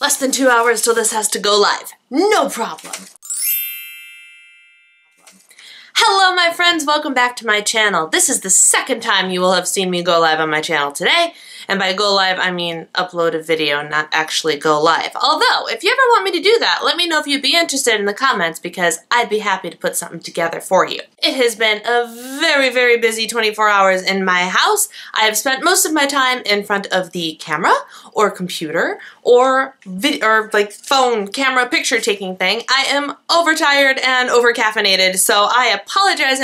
Less than two hours till this has to go live. No problem. Hello my friends, welcome back to my channel. This is the second time you will have seen me go live on my channel today, and by go live I mean upload a video, not actually go live. Although, if you ever want me to do that, let me know if you'd be interested in the comments because I'd be happy to put something together for you. It has been a very, very busy 24 hours in my house. I have spent most of my time in front of the camera or computer or video or like phone camera picture taking thing. I am overtired and over caffeinated, so I apologize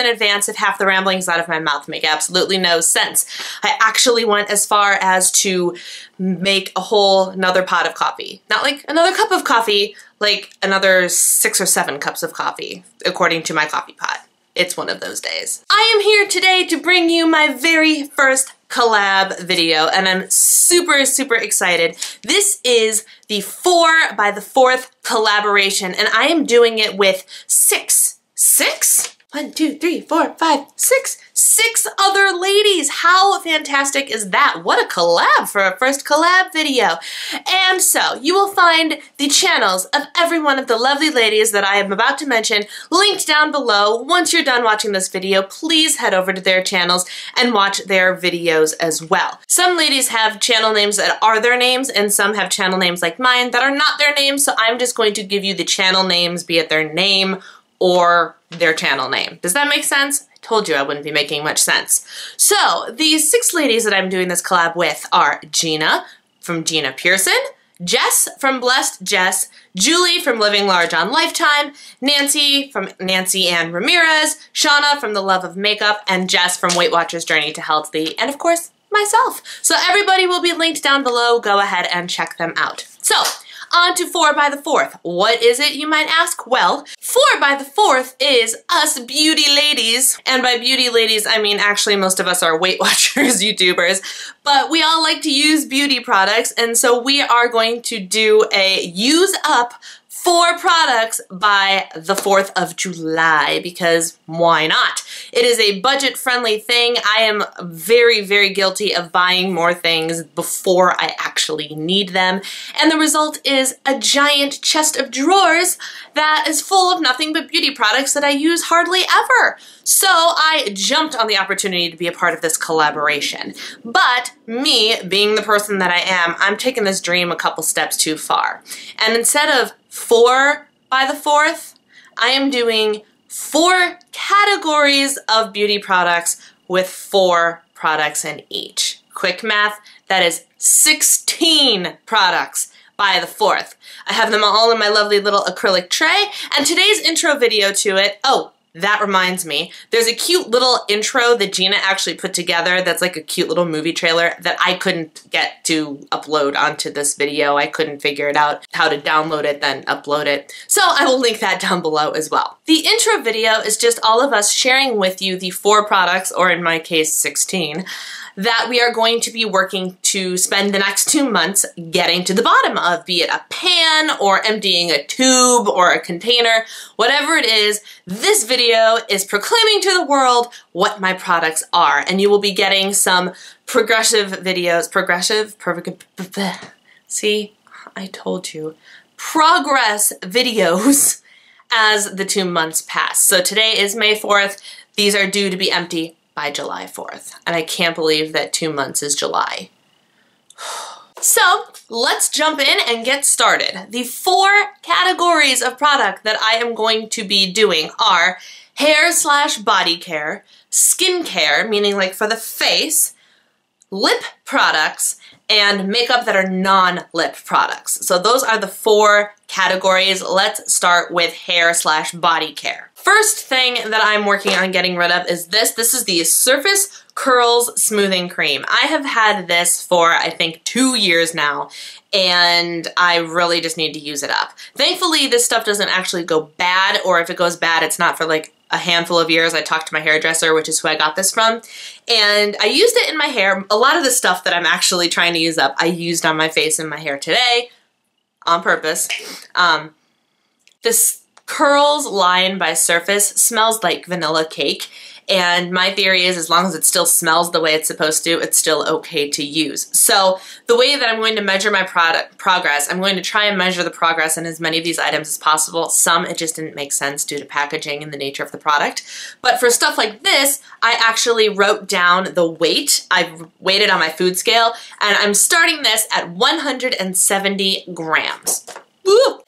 in advance if half the ramblings out of my mouth make absolutely no sense. I actually went as far as to make a whole another pot of coffee. Not like another cup of coffee, like another six or seven cups of coffee, according to my coffee pot. It's one of those days. I am here today to bring you my very first collab video and I'm super, super excited. This is the 4 by the 4th collaboration and I am doing it with six, six? One, two, three, four, five, six, six other ladies. How fantastic is that? What a collab for a first collab video. And so you will find the channels of every one of the lovely ladies that I am about to mention linked down below. Once you're done watching this video, please head over to their channels and watch their videos as well. Some ladies have channel names that are their names and some have channel names like mine that are not their names, so I'm just going to give you the channel names, be it their name or their channel name. Does that make sense? I told you I wouldn't be making much sense. So these six ladies that I'm doing this collab with are Gina from Gina Pearson, Jess from Blessed Jess, Julie from Living Large on Lifetime, Nancy from Nancy Anne Ramirez, Shauna from The Love of Makeup, and Jess from Weight Watchers Journey to Healthy, and of course, myself. So everybody will be linked down below. Go ahead and check them out. So on to 4 by the 4th. What is it, you might ask? Well, 4 by the 4th is us beauty ladies. And by beauty ladies, I mean actually most of us are Weight Watchers YouTubers, but we all like to use beauty products, and so we are going to do a use up four products by the 4th of July because why not? It is a budget friendly thing. I am very, very guilty of buying more things before I actually need them. And the result is a giant chest of drawers that is full of nothing but beauty products that I use hardly ever. So I jumped on the opportunity to be a part of this collaboration. But me, being the person that I am, I'm taking this dream a couple steps too far. And instead of four by the fourth, I am doing four categories of beauty products with four products in each. Quick math, that is 16 products by the fourth. I have them all in my lovely little acrylic tray, and today's intro video to it, oh, that reminds me, there's a cute little intro that Gina actually put together that's like a cute little movie trailer that I couldn't get to upload onto this video. I couldn't figure it out how to download it, then upload it. So I will link that down below as well. The intro video is just all of us sharing with you the four products, or in my case, 16, that we are going to be working to spend the next two months getting to the bottom of, be it a pan or emptying a tube or a container, whatever it is, this video is proclaiming to the world what my products are. And you will be getting some progressive videos, progressive, perfect, see, I told you, progress videos as the two months pass. So today is May 4th. These are due to be empty by July 4th. And I can't believe that two months is July. So let's jump in and get started. The four categories of product that I am going to be doing are hair slash body care, skin care, meaning like for the face, lip products, and makeup that are non-lip products. So those are the four categories. Let's start with hair slash body care. First thing that I'm working on getting rid of is this. This is the Surface Curls Smoothing Cream. I have had this for, I think, two years now, and I really just need to use it up. Thankfully, this stuff doesn't actually go bad, or if it goes bad, it's not for like a handful of years. I talked to my hairdresser, which is who I got this from, and I used it in my hair. A lot of the stuff that I'm actually trying to use up, I used on my face and my hair today on purpose. Um, this Curls line by Surface smells like vanilla cake And my theory is as long as it still smells the way it's supposed to, it's still okay to use. So the way that I'm going to measure my product progress, I'm going to try and measure the progress in as many of these items as possible. Some it just didn't make sense due to packaging and the nature of the product. But for stuff like this, I actually wrote down the weight. I've weighted on my food scale and I'm starting this at 170 grams.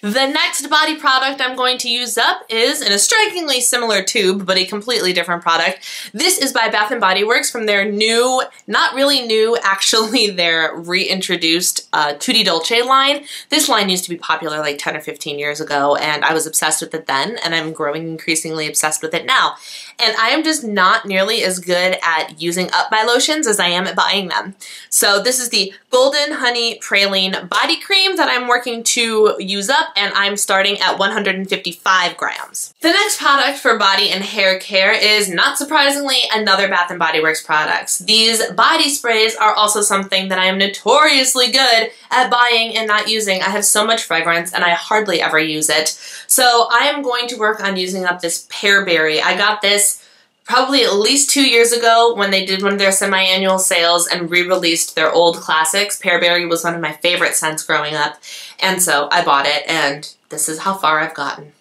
The next body product I'm going to use up is in a strikingly similar tube, but a completely different product. This is by Bath & Body Works from their new, not really new, actually their reintroduced uh, Tutti Dolce line. This line used to be popular like 10 or 15 years ago, and I was obsessed with it then, and I'm growing increasingly obsessed with it now. And I am just not nearly as good at using up my lotions as I am at buying them. So this is the Golden Honey Praline Body Cream that I'm working to use up and I'm starting at 155 grams. The next product for body and hair care is not surprisingly another Bath & Body Works products. These body sprays are also something that I am notoriously good at buying and not using. I have so much fragrance and I hardly ever use it. So I am going to work on using up this Pearberry. I got this probably at least two years ago when they did one of their semi-annual sales and re-released their old classics. Pearberry was one of my favorite scents growing up. And so I bought it and this is how far I've gotten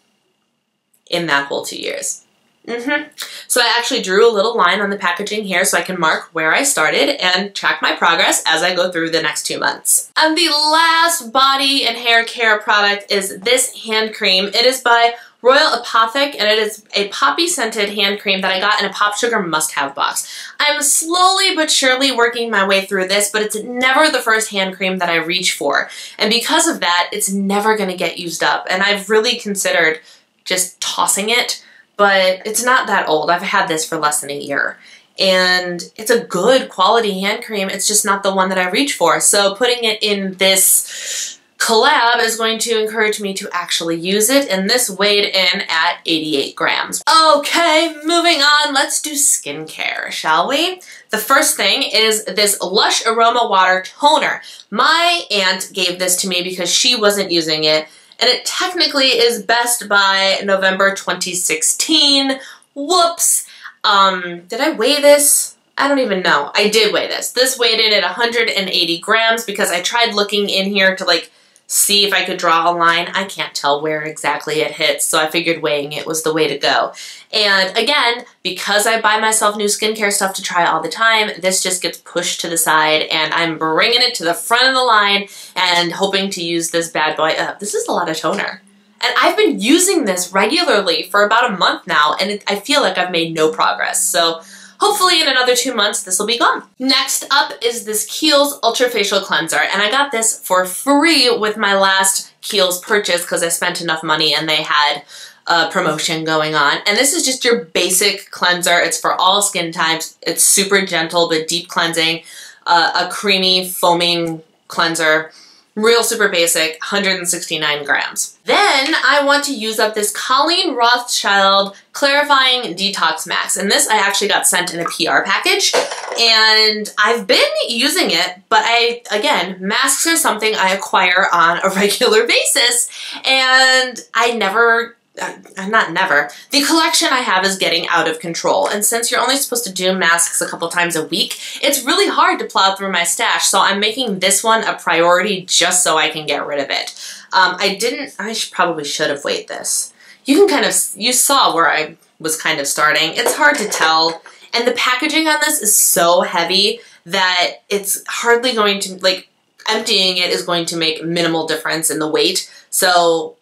in that whole two years. Mm-hmm. So I actually drew a little line on the packaging here so I can mark where I started and track my progress as I go through the next two months. And the last body and hair care product is this hand cream. It is by Royal Apothic, and it is a poppy scented hand cream that I got in a Popsugar must-have box. I'm slowly but surely working my way through this, but it's never the first hand cream that I reach for. And because of that, it's never going to get used up. And I've really considered just tossing it, but it's not that old. I've had this for less than a year and it's a good quality hand cream. It's just not the one that I reach for. So putting it in this collab is going to encourage me to actually use it, and this weighed in at 88 grams. Okay, moving on, let's do skincare, shall we? The first thing is this Lush Eau Roma Water Toner. My aunt gave this to me because she wasn't using it, and it technically is best by November 2016. Whoops. Um, did I weigh this? I don't even know. I did weigh this. This weighed in at 180 grams because I tried looking in here to like see if I could draw a line. I can't tell where exactly it hits, so I figured weighing it was the way to go. And again, because I buy myself new skincare stuff to try all the time, this just gets pushed to the side and I'm bringing it to the front of the line and hoping to use this bad boy up. This is a lot of toner. And I've been using this regularly for about a month now and it, I feel like I've made no progress. So Hopefully in another two months, this will be gone. Next up is this Kiehl's Ultra Facial Cleanser, and I got this for free with my last Kiehl's purchase because I spent enough money and they had a promotion going on. And this is just your basic cleanser. It's for all skin types. It's super gentle but deep cleansing, uh, a creamy foaming cleanser. Real super basic, 169 grams. Then I want to use up this Colleen Rothschild Clarifying Detox Mask. And this I actually got sent in a PR package. And I've been using it, but I, again, masks are something I acquire on a regular basis. And I never uh, not never. The collection I have is getting out of control, and since you're only supposed to do masks a couple times a week, it's really hard to plow through my stash, so I'm making this one a priority just so I can get rid of it. Um, I didn't, I should, probably should have weighed this. You can kind of, you saw where I was kind of starting. It's hard to tell, and the packaging on this is so heavy that it's hardly going to, like, emptying it is going to make minimal difference in the weight, so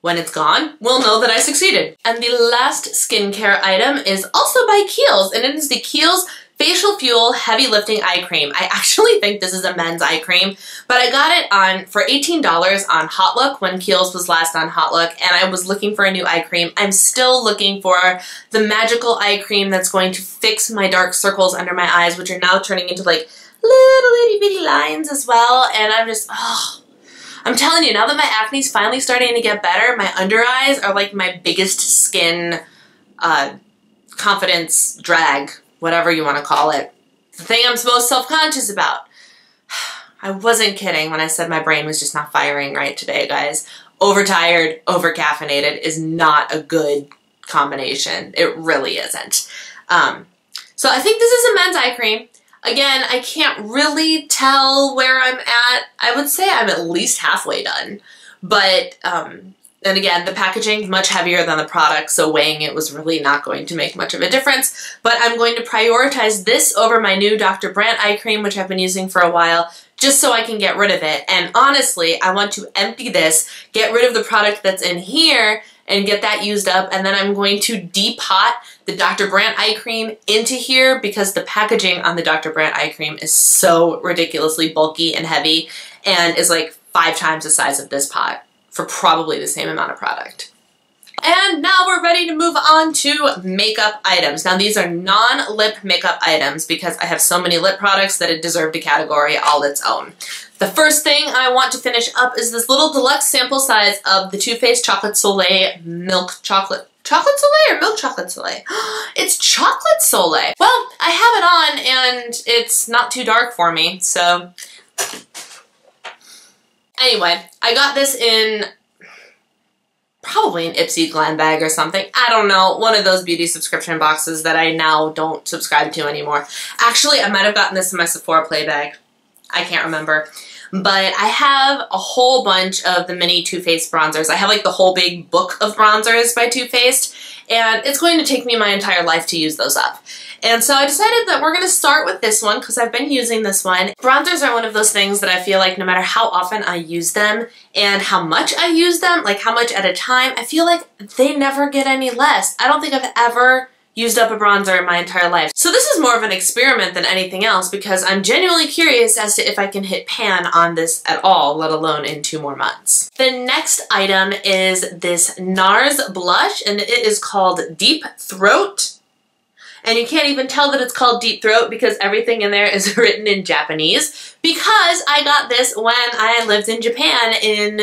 when it's gone, we'll know that I succeeded. And the last skincare item is also by Kiehl's, and it is the Kiehl's Facial Fuel Heavy Lifting Eye Cream. I actually think this is a men's eye cream, but I got it on for $18 on Hautelook when Kiehl's was last on Hautelook, and I was looking for a new eye cream. I'm still looking for the magical eye cream that's going to fix my dark circles under my eyes, which are now turning into like little itty bitty lines as well, and I'm just, oh, I'm telling you, now that my acne's finally starting to get better, my under eyes are like my biggest skin uh, confidence drag, whatever you want to call it. The thing I'm most self-conscious about. I wasn't kidding when I said my brain was just not firing right today, guys. Overtired, overcaffeinated is not a good combination. It really isn't. Um, so I think this is a men's eye cream. Again, I can't really tell where I'm at. I would say I'm at least halfway done. But, um, and again, the packaging is much heavier than the product, so weighing it was really not going to make much of a difference. But I'm going to prioritize this over my new Dr. Brandt eye cream, which I've been using for a while, just so I can get rid of it. And honestly, I want to empty this, get rid of the product that's in here, and get that used up. And then I'm going to depot the Dr. Brandt eye cream into here because the packaging on the Dr. Brandt eye cream is so ridiculously bulky and heavy and is like five times the size of this pot for probably the same amount of product. And now we're ready to move on to makeup items. Now these are non-lip makeup items because I have so many lip products that it deserved a category all its own. The first thing I want to finish up is this little deluxe sample size of the Too Faced Chocolate Soleil Milk Chocolate Chocolate Soleil or Milk Chocolate Soleil? it's Chocolate Soleil. Well, I have it on and it's not too dark for me, so... Anyway, I got this in probably an Ipsy Glam bag or something. I don't know. One of those beauty subscription boxes that I now don't subscribe to anymore. Actually, I might have gotten this in my Sephora play bag. I can't remember. But I have a whole bunch of the mini Too Faced bronzers. I have like the whole big book of bronzers by Too Faced, and it's going to take me my entire life to use those up. And so I decided that we're going to start with this one because I've been using this one. Bronzers are one of those things that I feel like no matter how often I use them and how much I use them, like how much at a time, I feel like they never get any less. I don't think I've ever used up a bronzer in my entire life. So this is more of an experiment than anything else because I'm genuinely curious as to if I can hit pan on this at all, let alone in two more months. The next item is this NARS blush and it is called Deep Throat. And you can't even tell that it's called Deep Throat because everything in there is written in Japanese because I got this when I lived in Japan in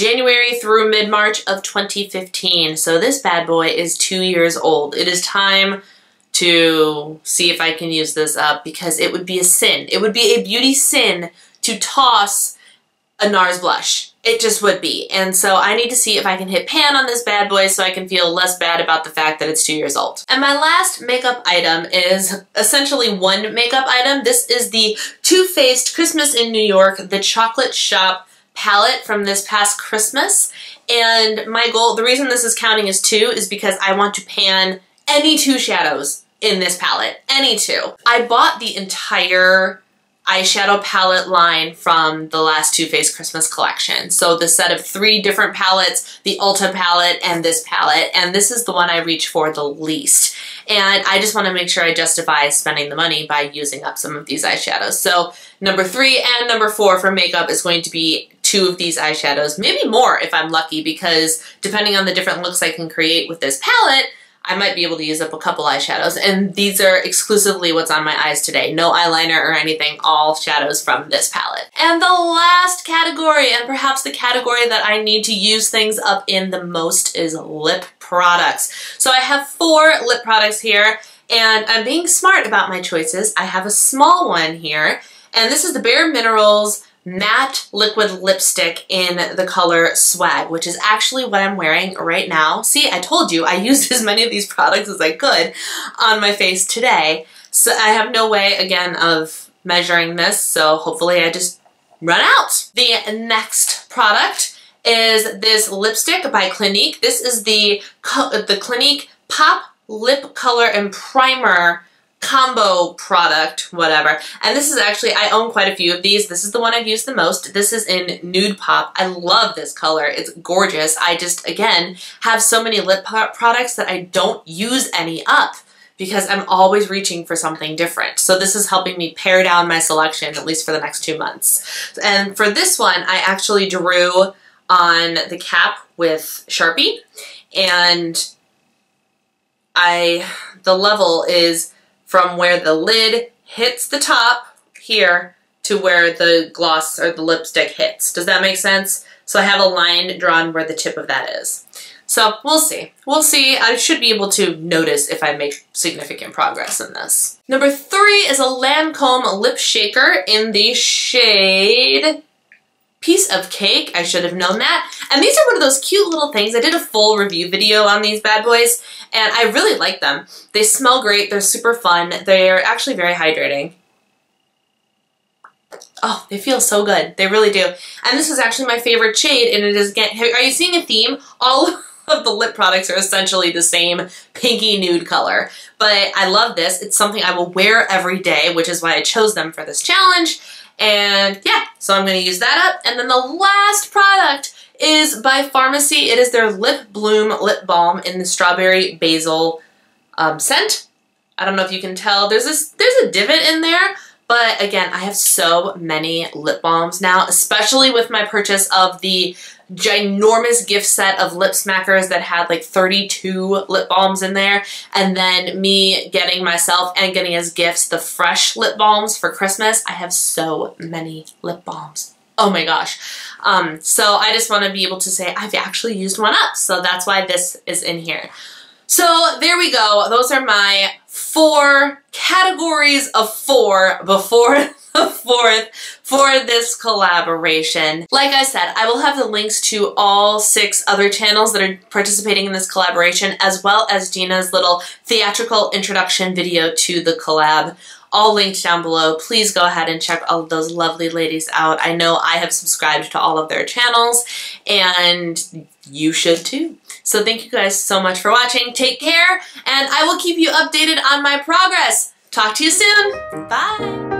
January through mid-March of 2015. So this bad boy is two years old. It is time to see if I can use this up because it would be a sin. It would be a beauty sin to toss a NARS blush. It just would be. And so I need to see if I can hit pan on this bad boy so I can feel less bad about the fact that it's two years old. And my last makeup item is essentially one makeup item. This is the Too Faced Christmas in New York, the Chocolate Shop palette from this past Christmas. And my goal, the reason this is counting as two is because I want to pan any two shadows in this palette. Any two. I bought the entire eyeshadow palette line from the last Too Faced Christmas collection. So the set of three different palettes, the Ulta palette and this palette, and this is the one I reach for the least. And I just want to make sure I justify spending the money by using up some of these eyeshadows. So number three and number four for makeup is going to be two of these eyeshadows, maybe more if I'm lucky because depending on the different looks I can create with this palette, I might be able to use up a couple eyeshadows. And these are exclusively what's on my eyes today. No eyeliner or anything, all shadows from this palette. And the last category, and perhaps the category that I need to use things up in the most is lip products. So I have four lip products here, and I'm being smart about my choices. I have a small one here, and this is the Bare Minerals matte liquid lipstick in the color Swag, which is actually what I'm wearing right now. See, I told you I used as many of these products as I could on my face today. So I have no way, again, of measuring this, so hopefully I just run out. The next product is this lipstick by Clinique. This is the, the Clinique Pop Lip Color and Primer combo product, whatever. And this is actually, I own quite a few of these. This is the one I've used the most. This is in Nude Pop. I love this color. It's gorgeous. I just, again, have so many lip products that I don't use any up because I'm always reaching for something different. So this is helping me pare down my selection, at least for the next two months. And for this one, I actually drew on the cap with Sharpie and I, the level is from where the lid hits the top here to where the gloss or the lipstick hits. Does that make sense? So I have a line drawn where the tip of that is. So we'll see. We'll see. I should be able to notice if I make significant progress in this. Number three is a Lancome Lip Shaker in the shade piece of cake. I should have known that. And these are one of those cute little things. I did a full review video on these bad boys, and I really like them. They smell great. They're super fun. They're actually very hydrating. Oh, they feel so good. They really do. And this is actually my favorite shade, and it is, again, are you seeing a theme? All of the lip products are essentially the same pinky nude color. But I love this. It's something I will wear every day, which is why I chose them for this challenge. And yeah, so I'm going to use that up. And then the last product is by Pharmacy. It is their Lip Bloom Lip Balm in the Strawberry Basil um, scent. I don't know if you can tell. There's this, there's a divot in there, but again, I have so many lip balms now, especially with my purchase of the ginormous gift set of lip smackers that had like 32 lip balms in there. And then me getting myself and getting as gifts the fresh lip balms for Christmas. I have so many lip balms. Oh my gosh. Um, so I just want to be able to say I've actually used one up. So that's why this is in here. So there we go. Those are my four categories of four before the fourth for this collaboration. Like I said, I will have the links to all six other channels that are participating in this collaboration, as well as Gina's little theatrical introduction video to the collab all linked down below. Please go ahead and check all of those lovely ladies out. I know I have subscribed to all of their channels and you should too. So thank you guys so much for watching. Take care and I will keep you updated on my progress. Talk to you soon. Bye.